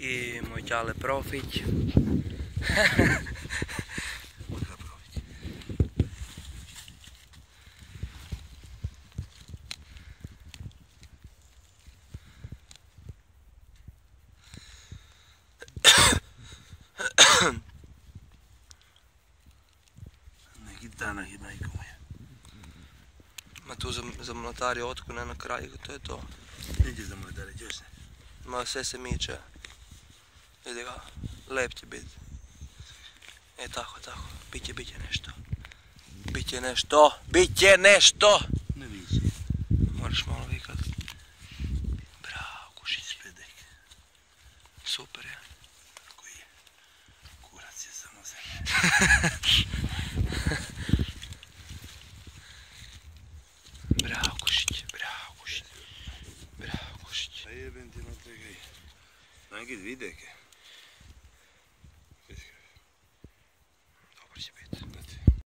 i moj ćale Profić. Neki danak i majko moja. Ma tu za, za mlatari otku ne na kraju, to je to. Neđe za moj dare, ćeš se. Ma sve se miče. Vidi ga, lep će biti. E tako, tako, biće, biće nešto. Biće nešto, biće nešto! Ne viće. Moraš malo vikat. Bravo, kušić. Pedek. Super je. Koji je. Kurac je samo zemlje. Bravo, kušić, bravo, kušić. Bravo, kušić. A jebem ti na tega i. Najgid videke.